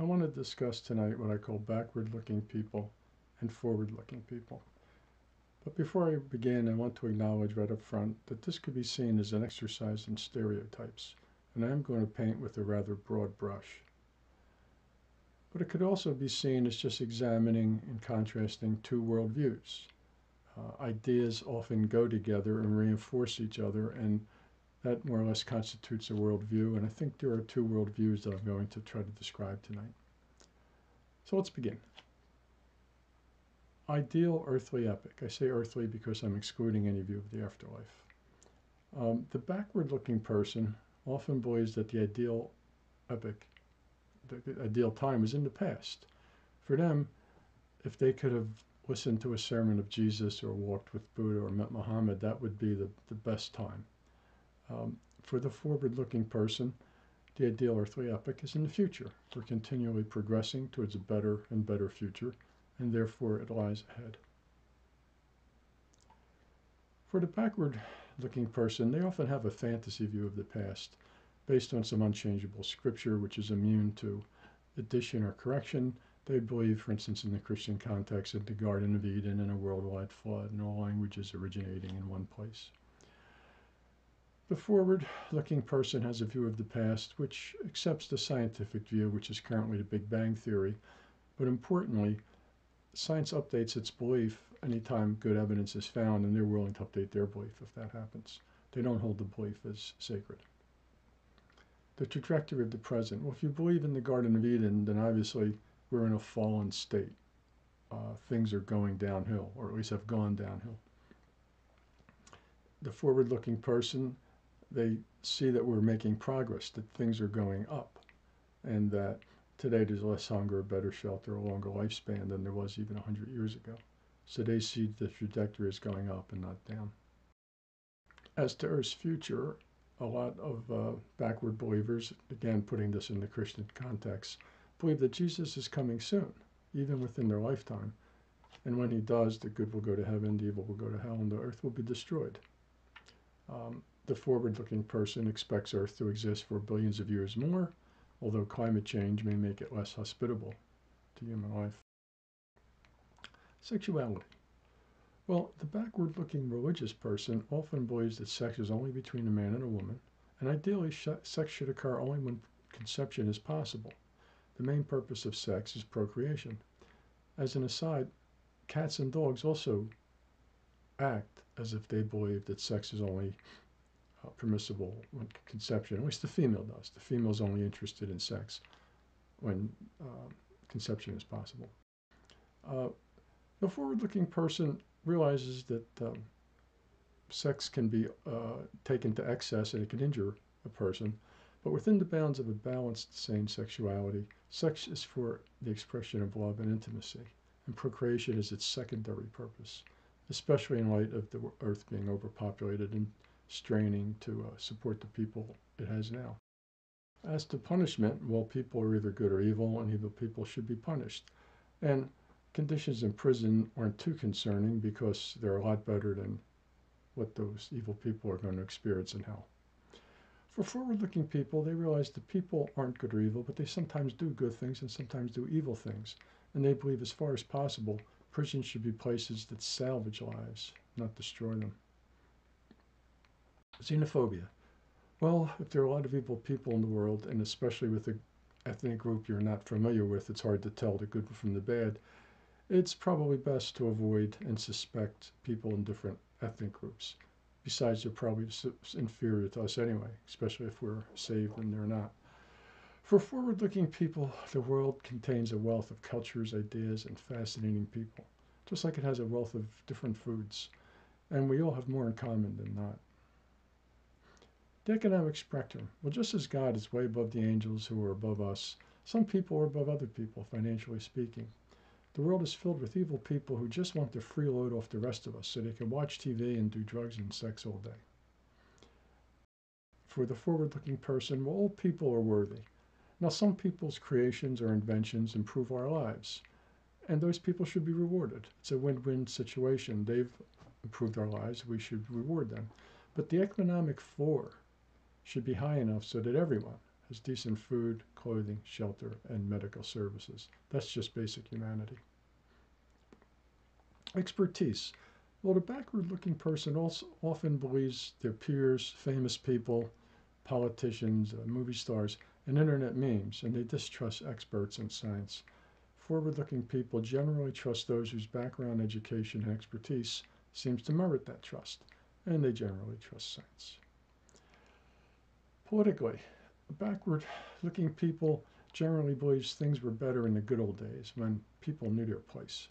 I want to discuss tonight what I call backward looking people and forward looking people. But before I begin, I want to acknowledge right up front that this could be seen as an exercise in stereotypes, and I am going to paint with a rather broad brush. But it could also be seen as just examining and contrasting two worldviews. Uh, ideas often go together and reinforce each other, and that more or less constitutes a worldview. And I think there are two worldviews that I'm going to try to describe tonight. So let's begin. Ideal earthly epoch. I say earthly because I'm excluding any view of the afterlife. Um, the backward looking person often believes that the ideal epoch the ideal time is in the past. For them, if they could have listened to a sermon of Jesus or walked with Buddha or met Muhammad, that would be the, the best time. Um, for the forward looking person, the ideal earthly epoch is in the future. We're continually progressing towards a better and better future, and therefore it lies ahead. For the backward looking person, they often have a fantasy view of the past based on some unchangeable scripture, which is immune to addition or correction. They believe, for instance, in the Christian context, in the Garden of Eden and a worldwide flood and all languages originating in one place. The forward looking person has a view of the past which accepts the scientific view, which is currently the Big Bang Theory, but importantly, science updates its belief anytime good evidence is found, and they're willing to update their belief if that happens. They don't hold the belief as sacred the trajectory of the present. Well, if you believe in the Garden of Eden, then obviously we're in a fallen state. Uh, things are going downhill, or at least have gone downhill. The forward looking person, they see that we're making progress, that things are going up, and that today there's less hunger, a better shelter, a longer lifespan than there was even 100 years ago. So they see the trajectory is going up and not down. As to Earth's future, a lot of uh, backward believers, again putting this in the Christian context, believe that Jesus is coming soon, even within their lifetime. And when he does, the good will go to heaven, the evil will go to hell, and the earth will be destroyed. Um, the forward looking person expects Earth to exist for billions of years more, although climate change may make it less hospitable to human life. Sexuality. Well, the backward looking religious person often believes that sex is only between a man and a woman, and ideally, sex should occur only when conception is possible. The main purpose of sex is procreation. As an aside, cats and dogs also act as if they believe that sex is only uh, permissible conception, at least the female does. The female is only interested in sex when uh, conception is possible. Uh, the forward looking person realizes that um, sex can be uh, taken to excess and it can injure a person. But within the bounds of a balanced, sane sexuality, sex is for the expression of love and intimacy, and procreation is its secondary purpose, especially in light of the earth being overpopulated and straining to uh, support the people it has now. As to punishment, well, people are either good or evil, and evil people should be punished. And conditions in prison aren't too concerning because they're a lot better than what those evil people are going to experience in hell. For forward looking people, they realize that people aren't good or evil, but they sometimes do good things and sometimes do evil things. And they believe, as far as possible, prisons should be places that salvage lives, not destroy them. Xenophobia. Well, if there are a lot of evil people in the world, and especially with an ethnic group you're not familiar with, it's hard to tell the good from the bad it's probably best to avoid and suspect people in different ethnic groups. Besides, they're probably inferior to us anyway, especially if we're saved and they're not. For forward looking people, the world contains a wealth of cultures, ideas, and fascinating people, just like it has a wealth of different foods. And we all have more in common than not. The economic spectrum. Well, just as God is way above the angels who are above us, some people are above other people, financially speaking. The world is filled with evil people who just want to freeload off the rest of us so they can watch TV and do drugs and sex all day. For the forward looking person, well, all people are worthy. Now, some people's creations or inventions improve our lives, and those people should be rewarded. It's a win win situation. They've improved our lives, we should reward them. But the economic floor should be high enough so that everyone has decent food, clothing, shelter, and medical services. That's just basic humanity. Expertise. Well, the backward looking person also often believes their peers, famous people, politicians, uh, movie stars, and internet memes, and they distrust experts in science. Forward looking people generally trust those whose background, education, and expertise seems to merit that trust, and they generally trust science. Politically, backward looking people generally believes things were better in the good old days when people knew their place.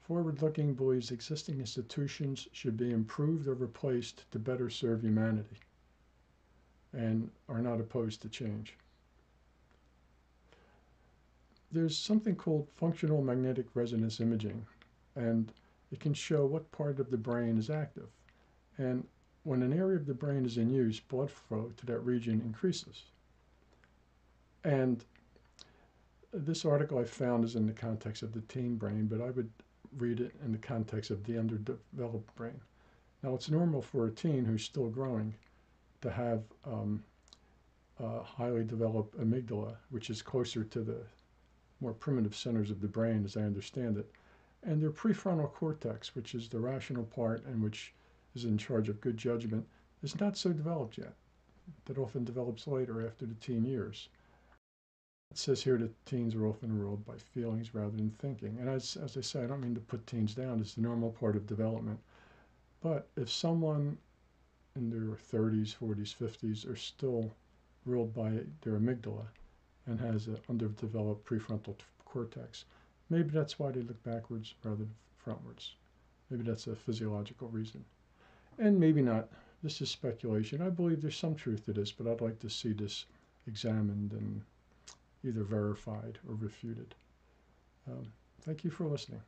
Forward looking believes existing institutions should be improved or replaced to better serve humanity and are not opposed to change. There's something called functional magnetic resonance imaging, and it can show what part of the brain is active. And when an area of the brain is in use, blood flow to that region increases. And this article I found is in the context of the teen brain, but I would read it in the context of the underdeveloped brain. Now, it's normal for a teen who's still growing to have um, a highly developed amygdala, which is closer to the more primitive centers of the brain, as I understand it, and their prefrontal cortex, which is the rational part and which is in charge of good judgment, is not so developed yet. That often develops later after the teen years. It says here that teens are often ruled by feelings rather than thinking. And as, as I say, I don't mean to put teens down, it's the normal part of development. But if someone in their 30s, 40s, 50s are still ruled by their amygdala and has an underdeveloped prefrontal cortex, maybe that's why they look backwards rather than frontwards. Maybe that's a physiological reason. And maybe not. This is speculation. I believe there's some truth to this, but I'd like to see this examined and either verified or refuted. Um, thank you for listening.